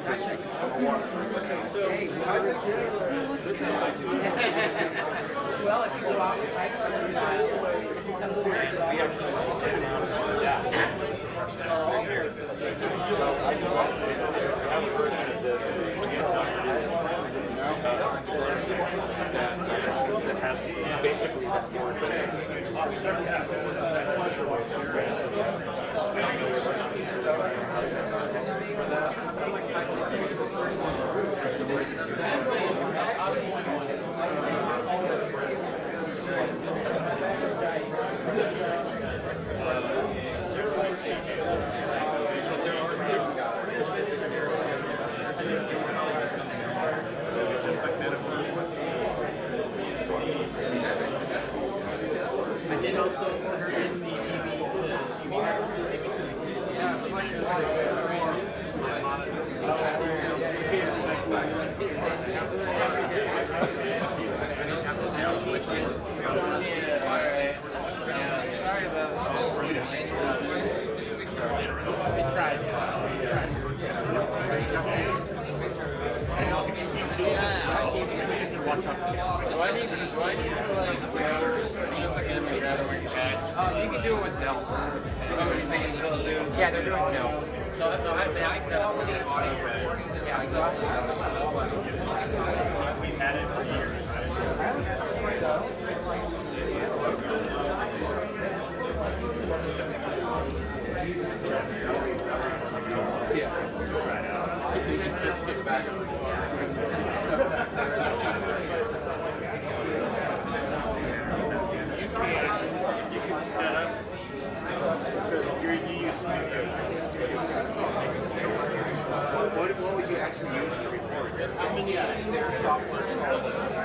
Well, if you go out We actually get. So I have a version of this has basically that board. I did also order in the EV Sorry about Good try. Do I need, do I need to like grab, you know, like a grab or cash? Oh, you can do it with Zelle. Oh, you think they'll do? Yeah, I I to, going to to they're doing Zelle. No, no, I, have set up with the audio recording. Yeah, so We've had it for years. You can set up. So you're, you use what, what, would you actually use to record? I mean, yeah, their software.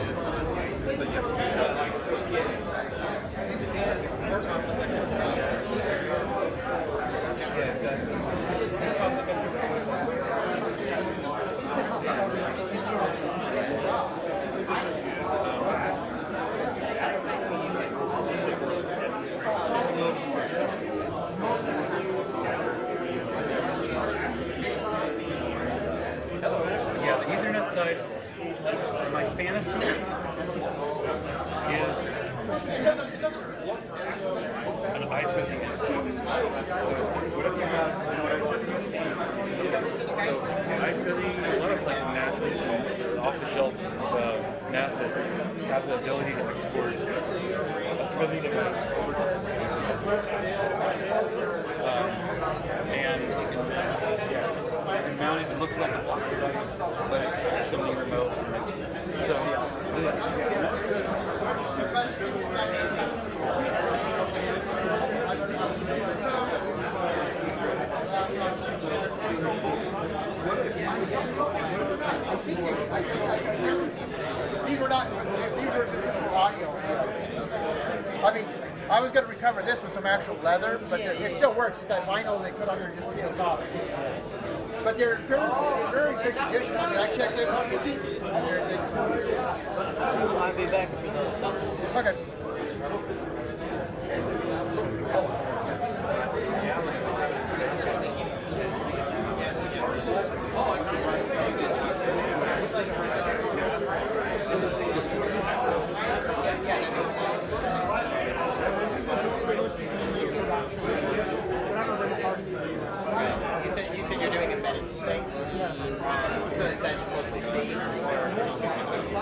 Ones are like to have Yeah, the Ethernet my fantasy is an iSCSI input. So what if you have so iSCSI, a lot of like NASes and off-the-shelf uh, NASes have the ability to export a device over um, and yeah, and mount it. It looks like a block device, but it's actually remote. So I think they, I, I, Not, these were just for audio. I mean, I was going to recover this with some actual leather, but it still works. That vinyl they put on there just peels off. But they're in very, in very good condition. I mean, I checked it. I'll be back for those. okay. You said you said you're doing embedded things. So is that just mostly C or?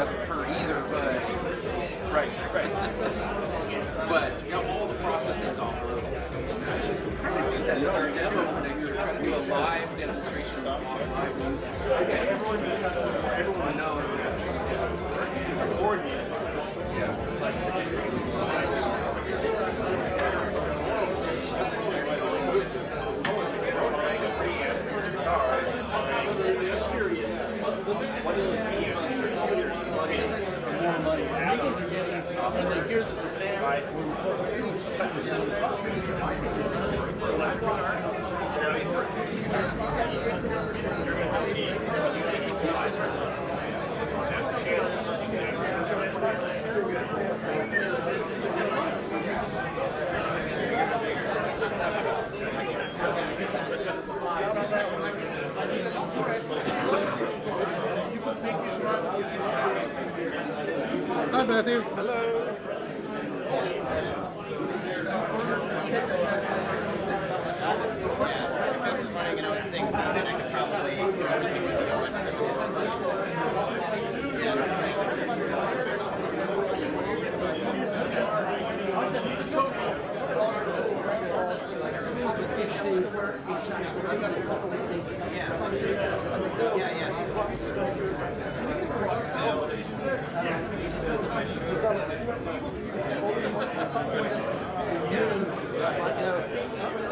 doesn't hurt either, but right, right. but you know, all the processing is off road. Kind of our demo for next year. We're trying to do a live demonstration of live music. Okay, everyone, everyone knows. Was running and I was 16, then I could probably you know, keep it going. Yeah, yeah.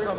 some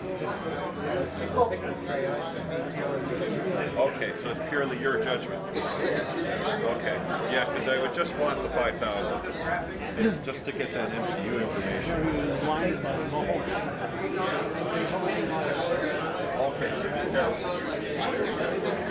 Okay, so it's purely your judgment. Okay, yeah, because I would just want the five thousand, just to get that MCU information. Okay. Yeah,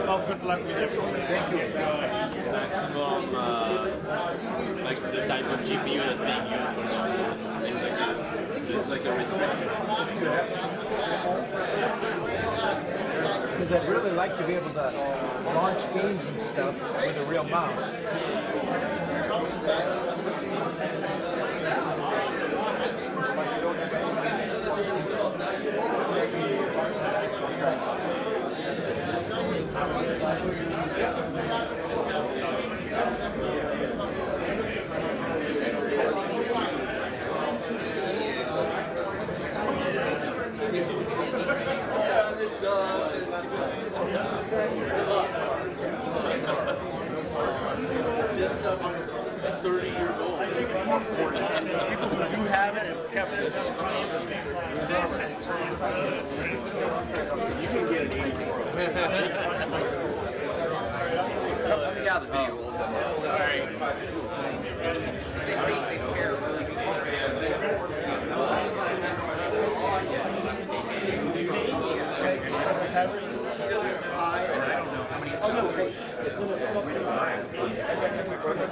Well, good luck with everything. Thank you. maximum, uh, like the type of GPU that's being used for things like that. like a restriction. Because I'd really like to be able to launch games and stuff with a real mouse. Thirty years old. People who do have it and kept it. Yeah, the president you can get into another video will was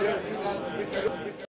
Gracias.